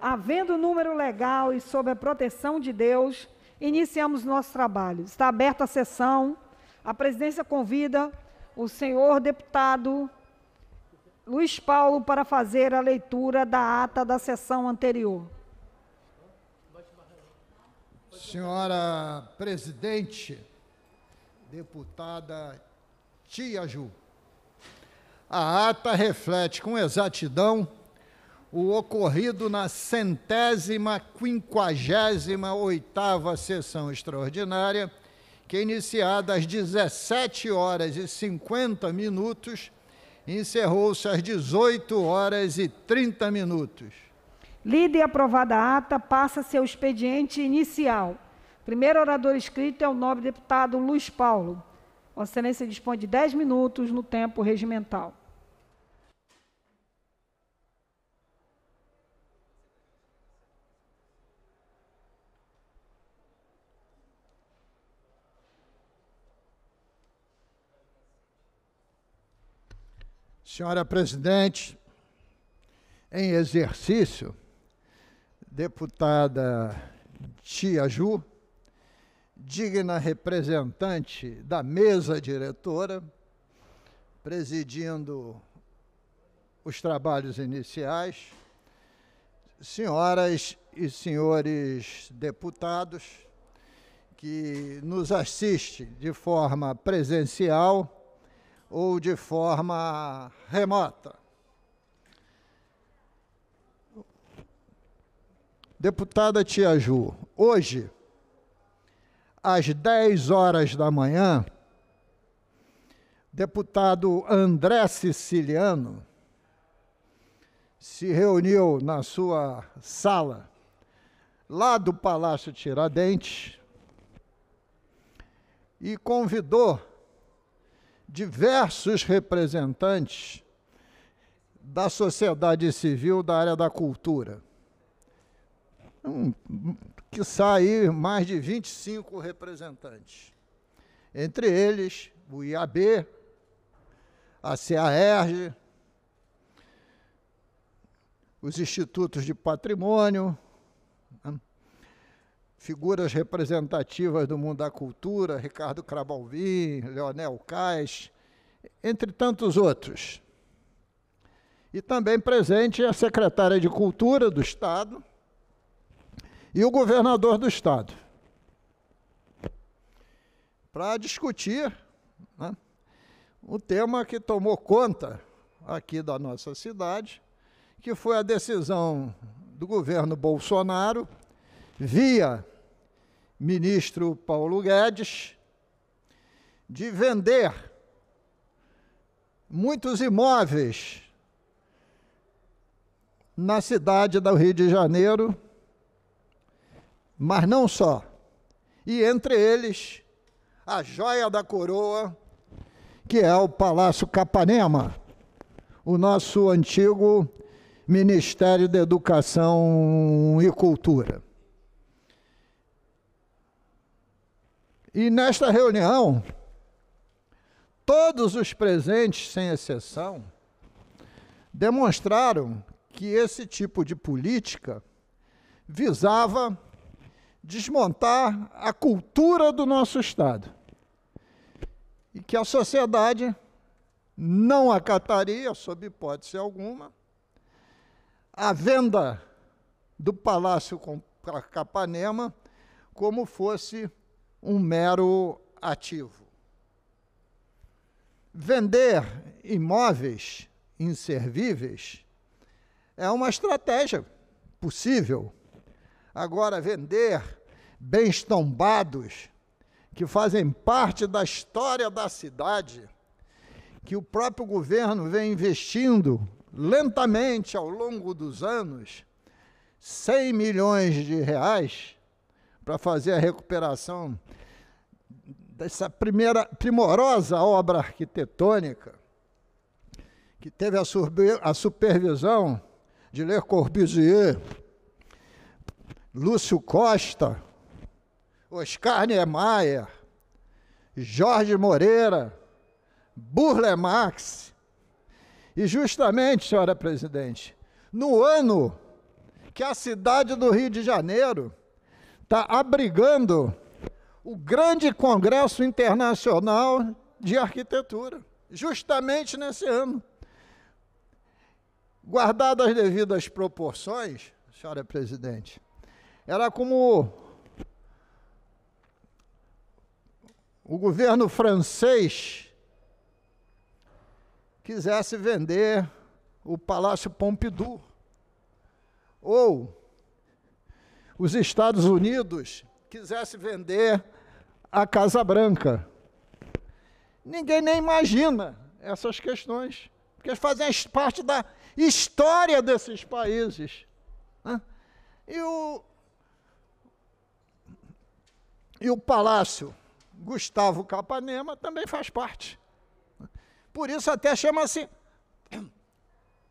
Havendo número legal e sob a proteção de Deus, iniciamos nosso trabalho. Está aberta a sessão. A presidência convida o senhor deputado Luiz Paulo para fazer a leitura da ata da sessão anterior. Senhora presidente, deputada Tia Ju, a ata reflete com exatidão o ocorrido na centésima quinquagésima oitava sessão extraordinária, que iniciada às 17 horas e 50 minutos, encerrou-se às 18 horas e 30 minutos. Lida e aprovada a ata, passa seu expediente inicial. Primeiro orador escrito é o nobre deputado Luiz Paulo. Vossa Excelência dispõe de 10 minutos no tempo regimental. Senhora presidente, em exercício, deputada Tia Ju, digna representante da mesa diretora, presidindo os trabalhos iniciais, senhoras e senhores deputados que nos assistem de forma presencial ou de forma remota. Deputada Tia Ju, hoje, às 10 horas da manhã, deputado André Siciliano se reuniu na sua sala, lá do Palácio Tiradentes, e convidou diversos representantes da sociedade civil da área da cultura. Um, que sair mais de 25 representantes. Entre eles, o IAB, a CAERG, os institutos de patrimônio? Figuras representativas do mundo da cultura, Ricardo Crabalvin, Leonel Cais, entre tantos outros. E também presente a secretária de Cultura do Estado e o governador do Estado. Para discutir né, o tema que tomou conta aqui da nossa cidade, que foi a decisão do governo Bolsonaro, via ministro Paulo Guedes de vender muitos imóveis na cidade do Rio de Janeiro, mas não só. E entre eles, a joia da coroa, que é o Palácio Capanema, o nosso antigo Ministério da Educação e Cultura. E nesta reunião, todos os presentes, sem exceção, demonstraram que esse tipo de política visava desmontar a cultura do nosso Estado. E que a sociedade não acataria, sob hipótese alguma, a venda do Palácio Capanema como fosse um mero ativo. Vender imóveis inservíveis é uma estratégia possível. Agora, vender bens tombados que fazem parte da história da cidade, que o próprio governo vem investindo lentamente ao longo dos anos, 100 milhões de reais para fazer a recuperação dessa primeira primorosa obra arquitetônica, que teve a, supervisão de Le Corbusier, Lúcio Costa, Oscar Niemeyer, Jorge Moreira, Burle Marx. E justamente, senhora presidente, no ano que a cidade do Rio de Janeiro está abrigando o grande Congresso Internacional de Arquitetura, justamente nesse ano. Guardadas as devidas proporções, senhora presidente, era como o governo francês quisesse vender o Palácio Pompidou, ou os Estados Unidos quisesse vender a Casa Branca. Ninguém nem imagina essas questões, porque fazem parte da história desses países. E, o, e o Palácio Gustavo Capanema também faz parte. Por isso até chama-se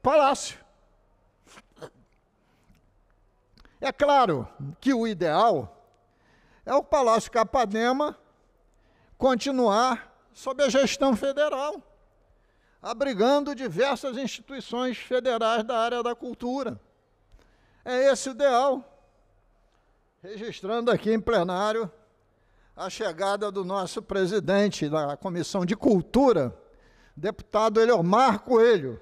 palácio. É claro que o ideal é o Palácio Capanema continuar sob a gestão federal, abrigando diversas instituições federais da área da cultura. É esse o ideal. Registrando aqui em plenário a chegada do nosso presidente da Comissão de Cultura, deputado Eliomar Coelho,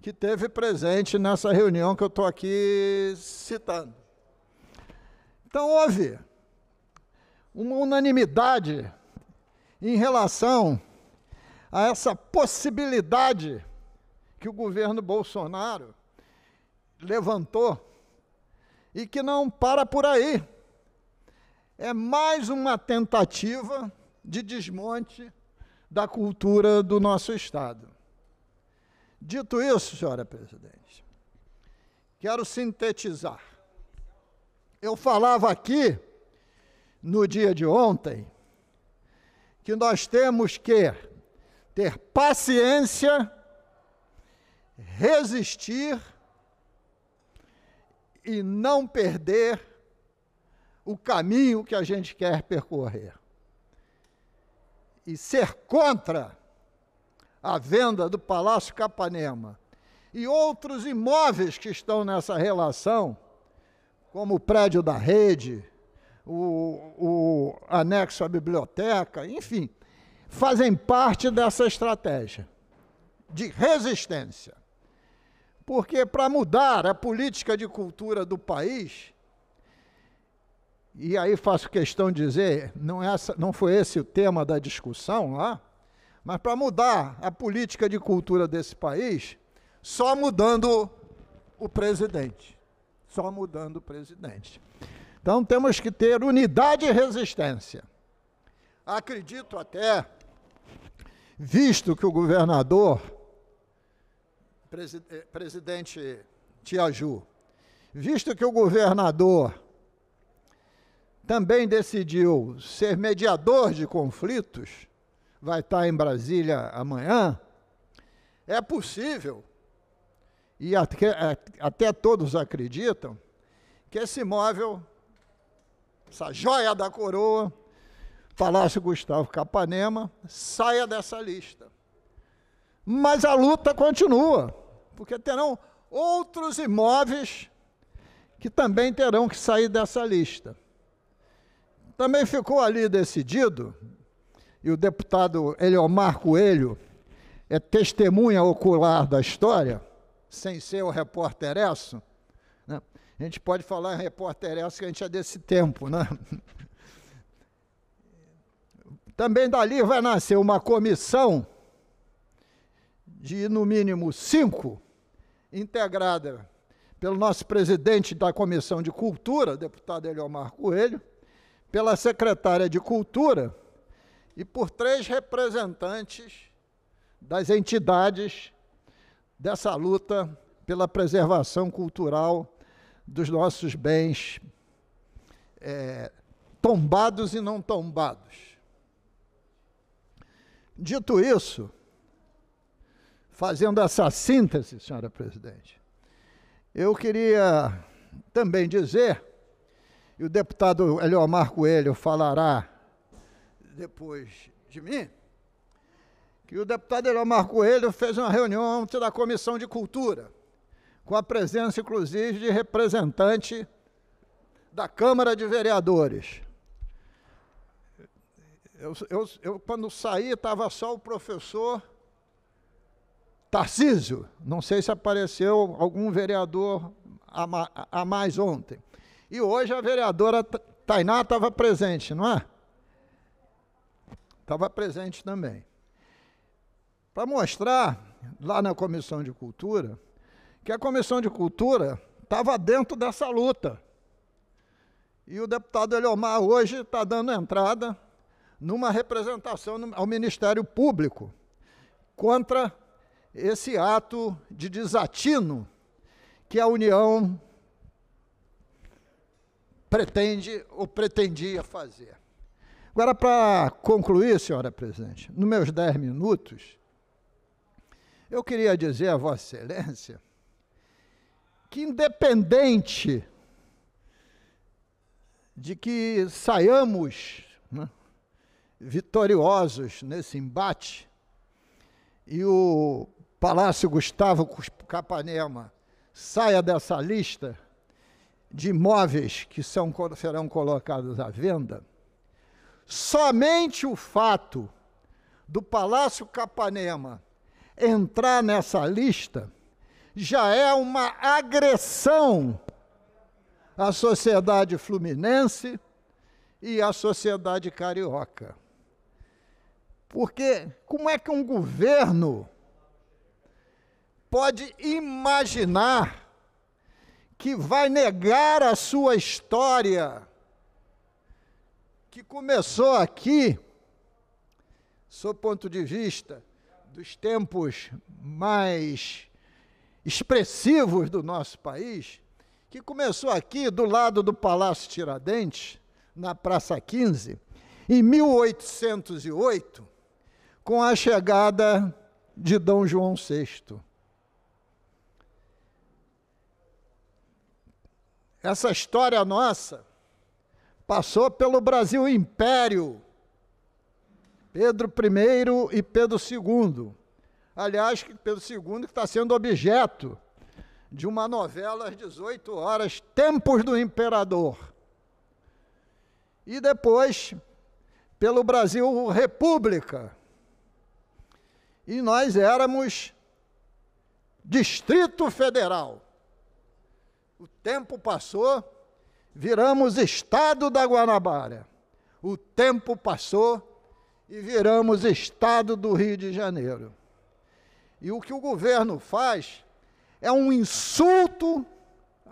que teve presente nessa reunião que eu estou aqui citando. Então, houve uma unanimidade em relação a essa possibilidade que o governo Bolsonaro levantou e que não para por aí é mais uma tentativa de desmonte da cultura do nosso Estado. Dito isso, senhora presidente, quero sintetizar. Eu falava aqui, no dia de ontem, que nós temos que ter paciência, resistir e não perder o caminho que a gente quer percorrer. E ser contra a venda do Palácio Capanema e outros imóveis que estão nessa relação, como o prédio da rede, o, o anexo à biblioteca, enfim, fazem parte dessa estratégia de resistência. Porque para mudar a política de cultura do país, e aí faço questão de dizer, não, é essa, não foi esse o tema da discussão lá, mas para mudar a política de cultura desse país, só mudando o presidente. Só mudando o presidente. Então temos que ter unidade e resistência. Acredito até, visto que o governador, eh, presidente Tiaju, visto que o governador também decidiu ser mediador de conflitos, vai estar em Brasília amanhã, é possível, e até, é, até todos acreditam, que esse imóvel, essa joia da coroa, Palácio Gustavo Capanema, saia dessa lista. Mas a luta continua, porque terão outros imóveis que também terão que sair dessa lista. Também ficou ali decidido, e o deputado Eliomar Coelho é testemunha ocular da história, sem ser o repórter Esso, né? a gente pode falar em repórter Esso que a gente é desse tempo, né? Também dali vai nascer uma comissão de, no mínimo, cinco, integrada pelo nosso presidente da Comissão de Cultura, deputado Eliomar Coelho, pela secretária de Cultura e por três representantes das entidades dessa luta pela preservação cultural dos nossos bens é, tombados e não tombados. Dito isso, fazendo essa síntese, senhora presidente, eu queria também dizer e o deputado Eliomar Coelho falará depois de mim, que o deputado Eliomar Coelho fez uma reunião ontem da Comissão de Cultura, com a presença, inclusive, de representante da Câmara de Vereadores. Eu, eu, eu quando saí, estava só o professor Tarcísio. Não sei se apareceu algum vereador a, a mais ontem. E hoje a vereadora Tainá estava presente, não é? Estava presente também. Para mostrar, lá na Comissão de Cultura, que a Comissão de Cultura estava dentro dessa luta. E o deputado Eliomar hoje está dando entrada numa representação ao Ministério Público contra esse ato de desatino que a União pretende ou pretendia fazer. Agora, para concluir, senhora presidente, nos meus dez minutos, eu queria dizer a Vossa Excelência que, independente de que saiamos né, vitoriosos nesse embate e o Palácio Gustavo Capanema saia dessa lista de imóveis que são, serão colocados à venda, somente o fato do Palácio Capanema entrar nessa lista já é uma agressão à sociedade fluminense e à sociedade carioca. Porque como é que um governo pode imaginar que vai negar a sua história, que começou aqui, sob ponto de vista dos tempos mais expressivos do nosso país, que começou aqui do lado do Palácio Tiradentes, na Praça 15, em 1808, com a chegada de Dom João VI. Essa história nossa passou pelo Brasil Império, Pedro I e Pedro II. Aliás, Pedro II que está sendo objeto de uma novela às 18 horas, Tempos do Imperador. E depois, pelo Brasil República. E nós éramos Distrito Federal. O tempo passou, viramos Estado da Guanabara. O tempo passou e viramos Estado do Rio de Janeiro. E o que o governo faz é um insulto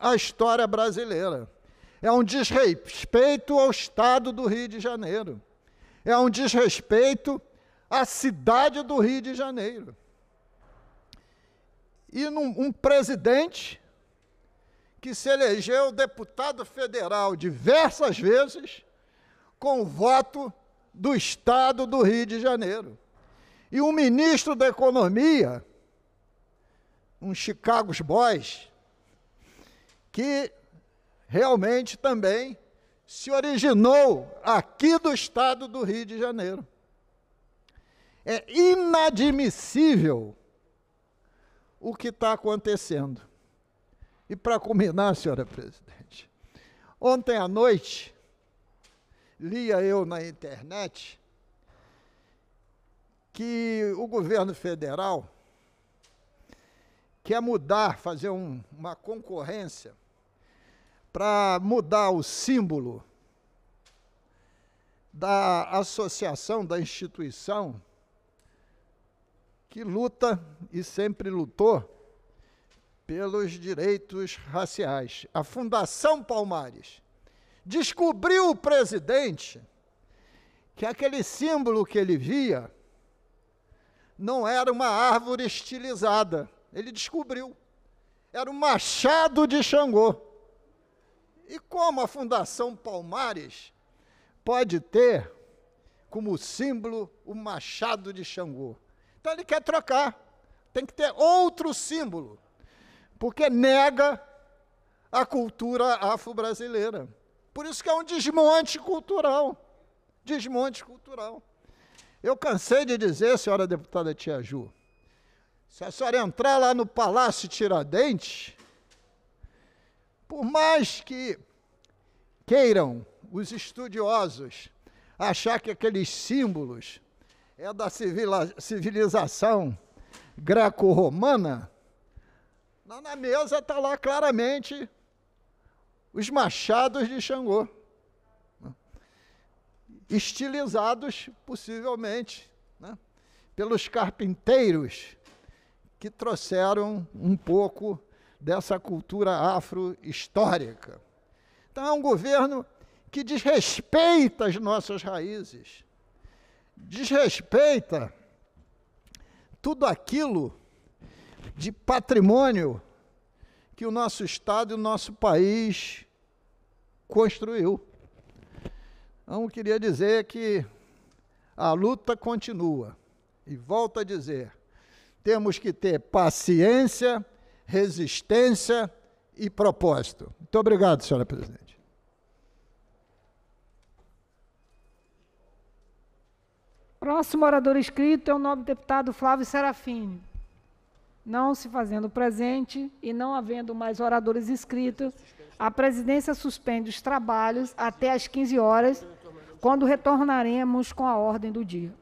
à história brasileira. É um desrespeito ao Estado do Rio de Janeiro. É um desrespeito à cidade do Rio de Janeiro. E num, um presidente que se elegeu deputado federal diversas vezes com o voto do Estado do Rio de Janeiro. E o ministro da Economia, um Chicago's Boys, que realmente também se originou aqui do estado do Rio de Janeiro. É inadmissível o que está acontecendo. E para culminar, senhora presidente, ontem à noite, lia eu na internet que o governo federal quer mudar, fazer um, uma concorrência para mudar o símbolo da associação, da instituição que luta e sempre lutou pelos direitos raciais. A Fundação Palmares descobriu o presidente que aquele símbolo que ele via não era uma árvore estilizada. Ele descobriu. Era um machado de Xangô. E como a Fundação Palmares pode ter como símbolo o machado de Xangô? Então ele quer trocar. Tem que ter outro símbolo porque nega a cultura afro-brasileira. Por isso que é um desmonte cultural. Desmonte cultural. Eu cansei de dizer, senhora deputada Tia Ju, se a senhora entrar lá no Palácio Tiradentes, Por mais que queiram os estudiosos achar que aqueles símbolos é da civilização greco-romana, na mesa está lá claramente os machados de Xangô, estilizados possivelmente né, pelos carpinteiros que trouxeram um pouco dessa cultura afro-histórica. Então, é um governo que desrespeita as nossas raízes, desrespeita tudo aquilo de patrimônio que o nosso Estado e o nosso país construiu. Então, queria dizer que a luta continua. E volto a dizer, temos que ter paciência, resistência e propósito. Muito obrigado, senhora presidente. Próximo orador inscrito é o nobre deputado Flávio Serafini. Não se fazendo presente e não havendo mais oradores inscritos, a presidência suspende os trabalhos até às 15 horas, quando retornaremos com a ordem do dia.